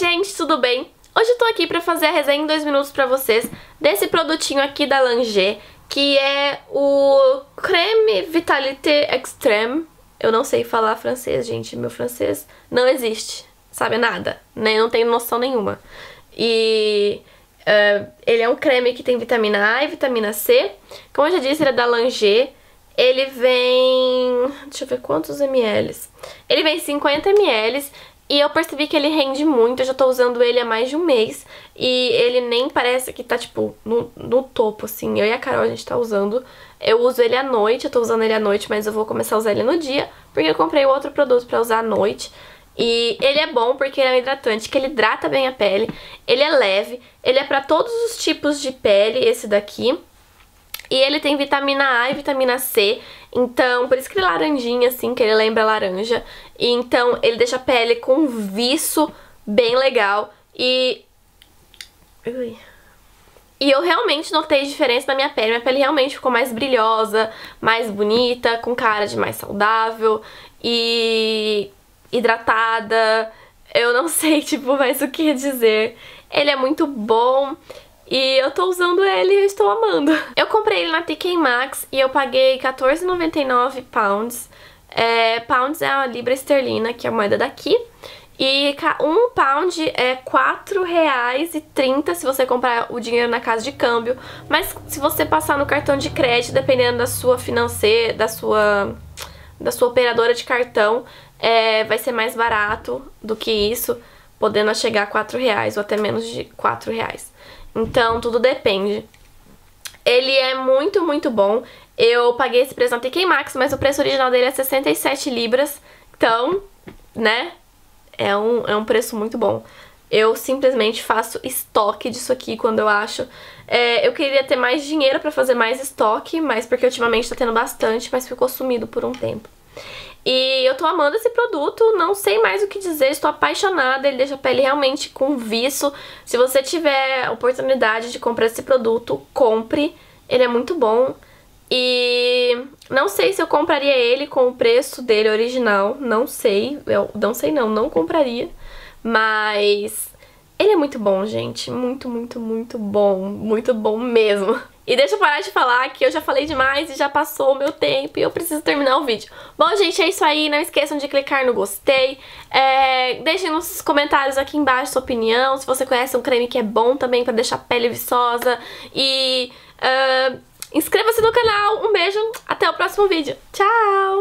gente, tudo bem? Hoje eu tô aqui pra fazer a resenha em dois minutos pra vocês desse produtinho aqui da Langer, que é o Creme Vitalité Extreme. Eu não sei falar francês, gente, meu francês não existe, sabe nada, né? Eu não tenho noção nenhuma. E uh, ele é um creme que tem vitamina A e vitamina C. Como eu já disse, ele é da Langer. Ele vem... deixa eu ver quantos ml. Ele vem 50 ml e eu percebi que ele rende muito, eu já tô usando ele há mais de um mês. E ele nem parece que tá, tipo, no, no topo, assim. Eu e a Carol, a gente tá usando. Eu uso ele à noite, eu tô usando ele à noite, mas eu vou começar a usar ele no dia. Porque eu comprei outro produto pra usar à noite. E ele é bom porque ele é um hidratante, que ele hidrata bem a pele. Ele é leve, ele é pra todos os tipos de pele, esse daqui. E ele tem vitamina A e vitamina C. Então, por isso que ele é laranjinha, assim, que ele lembra laranja. E então, ele deixa a pele com um viço bem legal. E... Ui. E eu realmente notei diferença na minha pele. Minha pele realmente ficou mais brilhosa, mais bonita, com cara de mais saudável e hidratada. Eu não sei, tipo, mais o que dizer. Ele é muito bom. E eu tô usando ele e estou amando. Eu comprei ele na TK Maxx e eu paguei 14,99 pounds. É, pounds é a libra esterlina, que é a moeda daqui. E um pound é R$4,30 se você comprar o dinheiro na casa de câmbio. Mas se você passar no cartão de crédito, dependendo da sua financeira, da sua, da sua operadora de cartão, é, vai ser mais barato do que isso, podendo chegar a R$4,00 ou até menos de R$4,00. Então, tudo depende. Ele é muito, muito bom. Eu paguei esse preço na TK Maxx, mas o preço original dele é 67 libras. Então, né, é um, é um preço muito bom. Eu simplesmente faço estoque disso aqui quando eu acho. É, eu queria ter mais dinheiro pra fazer mais estoque, mas porque ultimamente tá tendo bastante, mas ficou sumido por um tempo. E eu tô amando esse produto, não sei mais o que dizer, estou apaixonada, ele deixa a pele realmente com viço. Se você tiver oportunidade de comprar esse produto, compre, ele é muito bom. E não sei se eu compraria ele com o preço dele original, não sei, eu não sei não, não compraria. Mas ele é muito bom, gente, muito, muito, muito bom, muito bom mesmo. E deixa eu parar de falar que eu já falei demais e já passou o meu tempo e eu preciso terminar o vídeo. Bom, gente, é isso aí. Não esqueçam de clicar no gostei. É... Deixem nos comentários aqui embaixo sua opinião. Se você conhece um creme que é bom também pra deixar a pele viçosa. E uh... inscreva-se no canal. Um beijo. Até o próximo vídeo. Tchau!